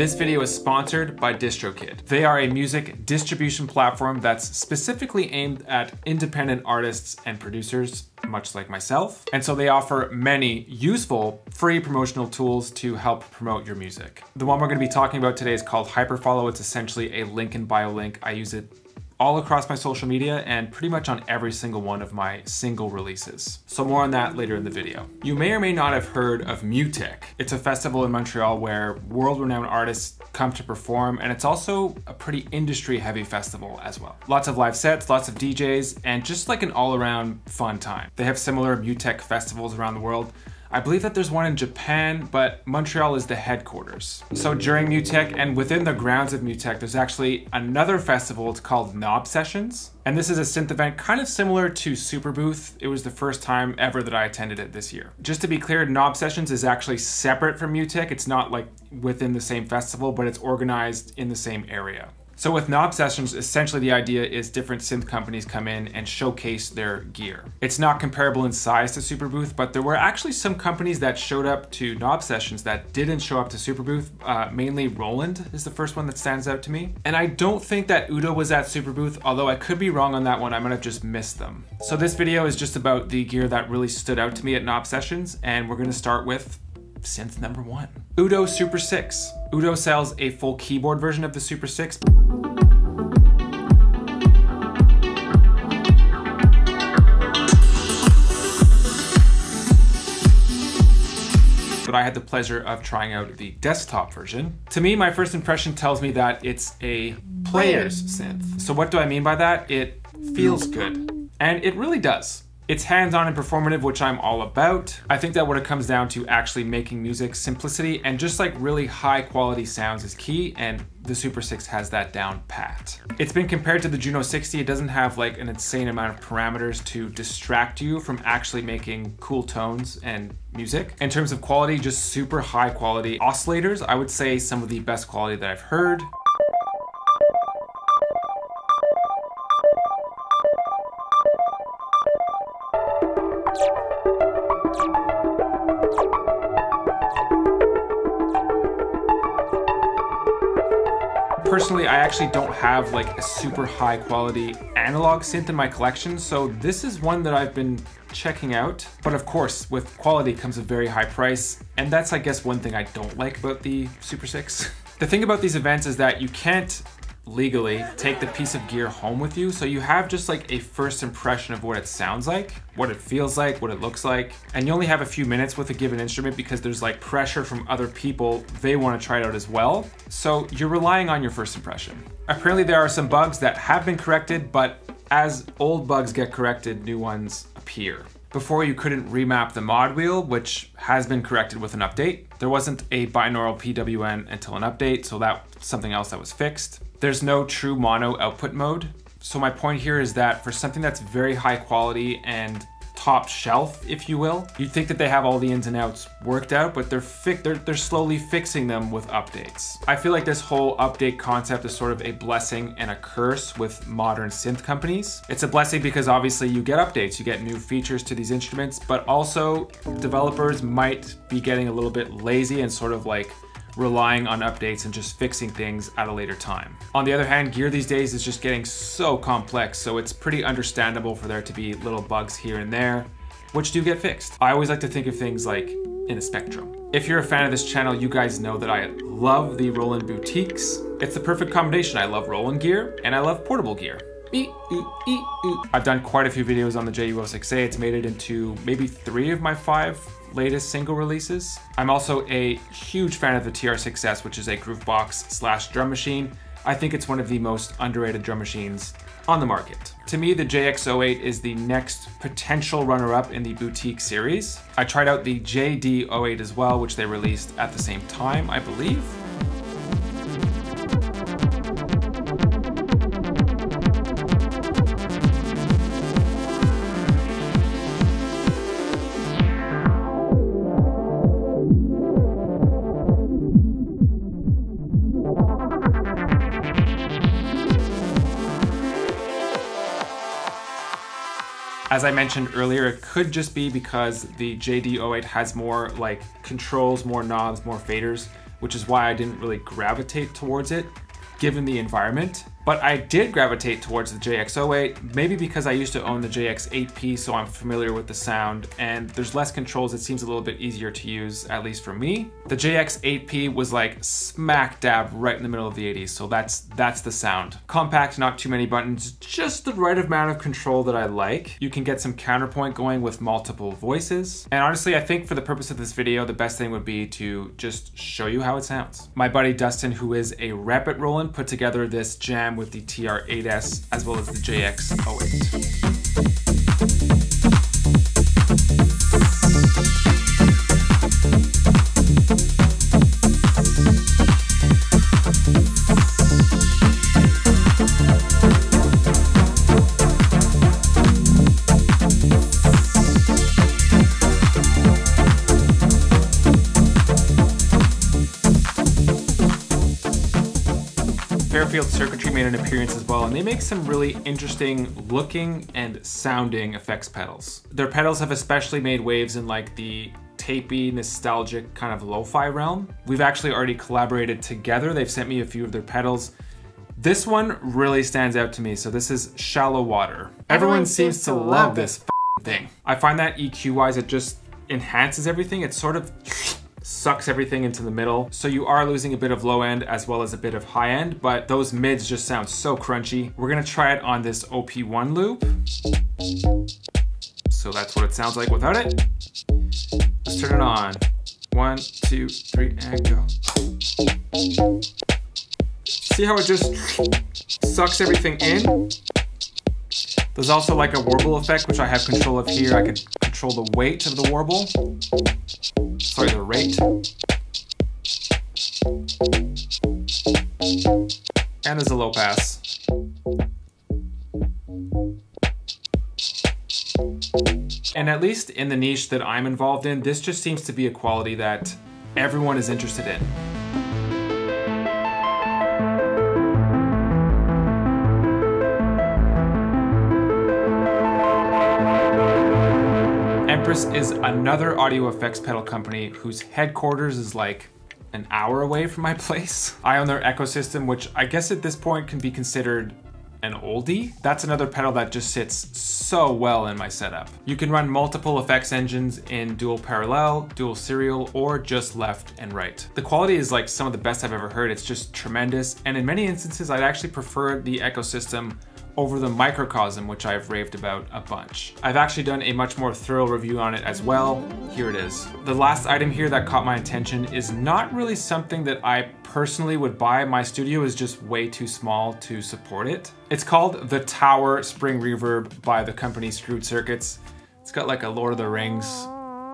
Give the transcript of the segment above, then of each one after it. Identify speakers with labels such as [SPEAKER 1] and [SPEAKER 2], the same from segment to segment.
[SPEAKER 1] This video is sponsored by DistroKid. They are a music distribution platform that's specifically aimed at independent artists and producers much like myself. And so they offer many useful free promotional tools to help promote your music. The one we're gonna be talking about today is called Hyperfollow. It's essentially a link in bio link. I use it all across my social media and pretty much on every single one of my single releases. So more on that later in the video. You may or may not have heard of Mutek. It's a festival in Montreal where world-renowned artists come to perform and it's also a pretty industry heavy festival as well. Lots of live sets, lots of DJs, and just like an all around fun time. They have similar Mutek festivals around the world, I believe that there's one in Japan, but Montreal is the headquarters. So during Mutek and within the grounds of Mutek, there's actually another festival. It's called Knob Sessions. And this is a synth event kind of similar to Superbooth. It was the first time ever that I attended it this year. Just to be clear, Knob Sessions is actually separate from Mutek. It's not like within the same festival, but it's organized in the same area. So with Knob Sessions, essentially the idea is different synth companies come in and showcase their gear. It's not comparable in size to Superbooth, but there were actually some companies that showed up to Knob Sessions that didn't show up to Superbooth. Uh, mainly Roland is the first one that stands out to me. And I don't think that Udo was at Superbooth, although I could be wrong on that one. I might have just missed them. So this video is just about the gear that really stood out to me at Knob Sessions, and we're gonna start with synth number one. Udo Super 6. Udo sells a full keyboard version of the Super 6. But I had the pleasure of trying out the desktop version. To me, my first impression tells me that it's a player's synth. So what do I mean by that? It feels good. And it really does. It's hands-on and performative, which I'm all about. I think that when it comes down to actually making music, simplicity and just like really high quality sounds is key, and the Super 6 has that down pat. It's been compared to the Juno 60. It doesn't have like an insane amount of parameters to distract you from actually making cool tones and music. In terms of quality, just super high quality oscillators. I would say some of the best quality that I've heard. Personally, I actually don't have like a super high quality analog synth in my collection, so this is one that I've been checking out. But of course, with quality comes a very high price, and that's I guess one thing I don't like about the Super 6. the thing about these events is that you can't legally take the piece of gear home with you. So you have just like a first impression of what it sounds like, what it feels like, what it looks like. And you only have a few minutes with a given instrument because there's like pressure from other people. They want to try it out as well. So you're relying on your first impression. Apparently there are some bugs that have been corrected, but as old bugs get corrected, new ones appear. Before you couldn't remap the mod wheel, which has been corrected with an update. There wasn't a binaural PWM until an update, so that's something else that was fixed. There's no true mono output mode. So my point here is that for something that's very high quality and top shelf, if you will. You'd think that they have all the ins and outs worked out, but they're, they're, they're slowly fixing them with updates. I feel like this whole update concept is sort of a blessing and a curse with modern synth companies. It's a blessing because obviously you get updates, you get new features to these instruments, but also developers might be getting a little bit lazy and sort of like relying on updates and just fixing things at a later time. On the other hand, gear these days is just getting so complex, so it's pretty understandable for there to be little bugs here and there, which do get fixed. I always like to think of things like in a spectrum. If you're a fan of this channel, you guys know that I love the Roland Boutiques. It's the perfect combination. I love Roland gear and I love portable gear. I've done quite a few videos on the JU06A. It's made it into maybe three of my five latest single releases. I'm also a huge fan of the TR6S, which is a Groovebox slash drum machine. I think it's one of the most underrated drum machines on the market. To me, the JX08 is the next potential runner-up in the boutique series. I tried out the JD08 as well, which they released at the same time, I believe. As I mentioned earlier, it could just be because the JD08 has more like controls, more knobs, more faders which is why I didn't really gravitate towards it given the environment. But I did gravitate towards the JX08, maybe because I used to own the JX8P, so I'm familiar with the sound, and there's less controls, it seems a little bit easier to use, at least for me. The JX8P was like smack dab right in the middle of the 80s, so that's that's the sound. Compact, not too many buttons, just the right amount of control that I like. You can get some counterpoint going with multiple voices. And honestly, I think for the purpose of this video, the best thing would be to just show you how it sounds. My buddy Dustin, who is a rep at Roland, put together this jam with the TR8S as well as the JX08. Fairfield Circuitry made an appearance as well, and they make some really interesting looking and sounding effects pedals. Their pedals have especially made waves in like the tapey, nostalgic kind of lo-fi realm. We've actually already collaborated together. They've sent me a few of their pedals. This one really stands out to me. So this is Shallow Water. Everyone, Everyone seems, seems to love, love this thing. I find that EQ wise, it just enhances everything. It's sort of sucks everything into the middle. So you are losing a bit of low end as well as a bit of high end, but those mids just sound so crunchy. We're gonna try it on this OP1 loop. So that's what it sounds like without it. Let's turn it on. One, two, three, and go. See how it just sucks everything in? There's also like a warble effect, which I have control of here. I can control the weight of the warble. Sorry, the rate. And there's a low pass. And at least in the niche that I'm involved in, this just seems to be a quality that everyone is interested in. Empress is another audio effects pedal company whose headquarters is like an hour away from my place. I own their Echosystem, which I guess at this point can be considered an oldie. That's another pedal that just sits so well in my setup. You can run multiple effects engines in dual parallel, dual serial, or just left and right. The quality is like some of the best I've ever heard. It's just tremendous. And in many instances, I'd actually prefer the Echosystem over the microcosm, which I've raved about a bunch. I've actually done a much more thorough review on it as well. Here it is. The last item here that caught my attention is not really something that I personally would buy. My studio is just way too small to support it. It's called the Tower Spring Reverb by the company Screwed Circuitz. It's got like a Lord of the Rings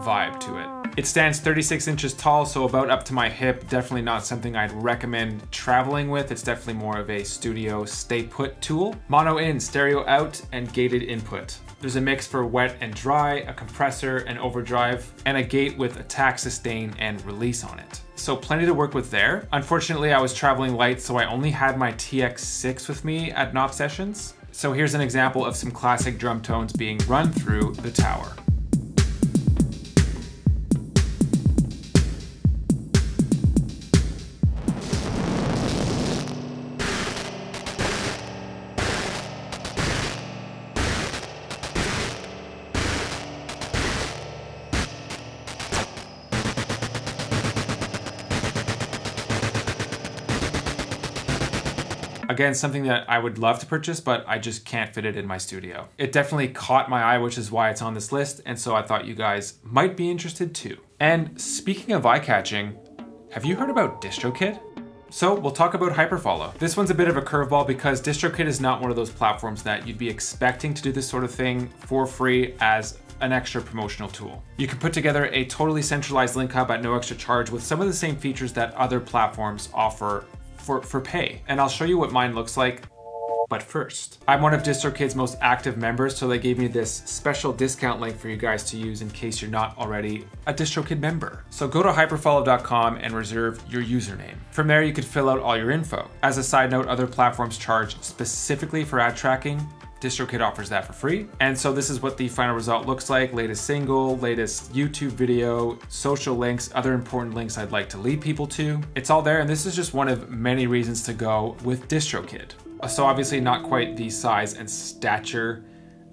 [SPEAKER 1] vibe to it. It stands 36 inches tall, so about up to my hip. Definitely not something I'd recommend traveling with. It's definitely more of a studio stay put tool. Mono in, stereo out, and gated input. There's a mix for wet and dry, a compressor, an overdrive, and a gate with attack, sustain, and release on it. So plenty to work with there. Unfortunately, I was traveling light, so I only had my TX6 with me at Knob Sessions. So here's an example of some classic drum tones being run through the tower. Again, something that I would love to purchase, but I just can't fit it in my studio. It definitely caught my eye, which is why it's on this list, and so I thought you guys might be interested too. And speaking of eye catching, have you heard about DistroKid? So we'll talk about Hyperfollow. This one's a bit of a curveball because DistroKid is not one of those platforms that you'd be expecting to do this sort of thing for free as an extra promotional tool. You can put together a totally centralized link hub at no extra charge with some of the same features that other platforms offer for, for pay. And I'll show you what mine looks like but first, I'm one of DistroKid's most active members, so they gave me this special discount link for you guys to use in case you're not already a DistroKid member. So go to hyperfollow.com and reserve your username. From there, you could fill out all your info. As a side note, other platforms charge specifically for ad tracking, DistroKid offers that for free. And so this is what the final result looks like. Latest single, latest YouTube video, social links, other important links I'd like to lead people to. It's all there and this is just one of many reasons to go with DistroKid. So obviously not quite the size and stature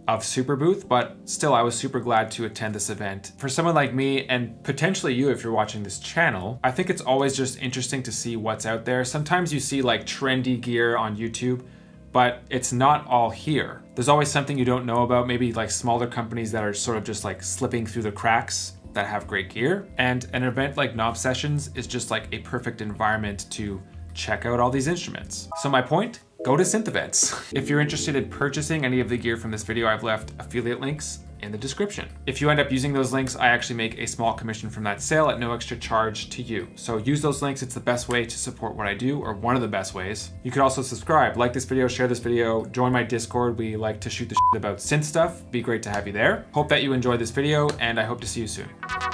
[SPEAKER 1] of Superbooth, but still I was super glad to attend this event. For someone like me, and potentially you if you're watching this channel, I think it's always just interesting to see what's out there. Sometimes you see like trendy gear on YouTube, but it's not all here. There's always something you don't know about, maybe like smaller companies that are sort of just like slipping through the cracks that have great gear. And an event like Knob Sessions is just like a perfect environment to check out all these instruments. So my point, go to synth events. If you're interested in purchasing any of the gear from this video, I've left affiliate links in the description. If you end up using those links, I actually make a small commission from that sale at no extra charge to you. So use those links, it's the best way to support what I do, or one of the best ways. You could also subscribe, like this video, share this video, join my Discord. We like to shoot the shit about synth stuff. Be great to have you there. Hope that you enjoyed this video, and I hope to see you soon.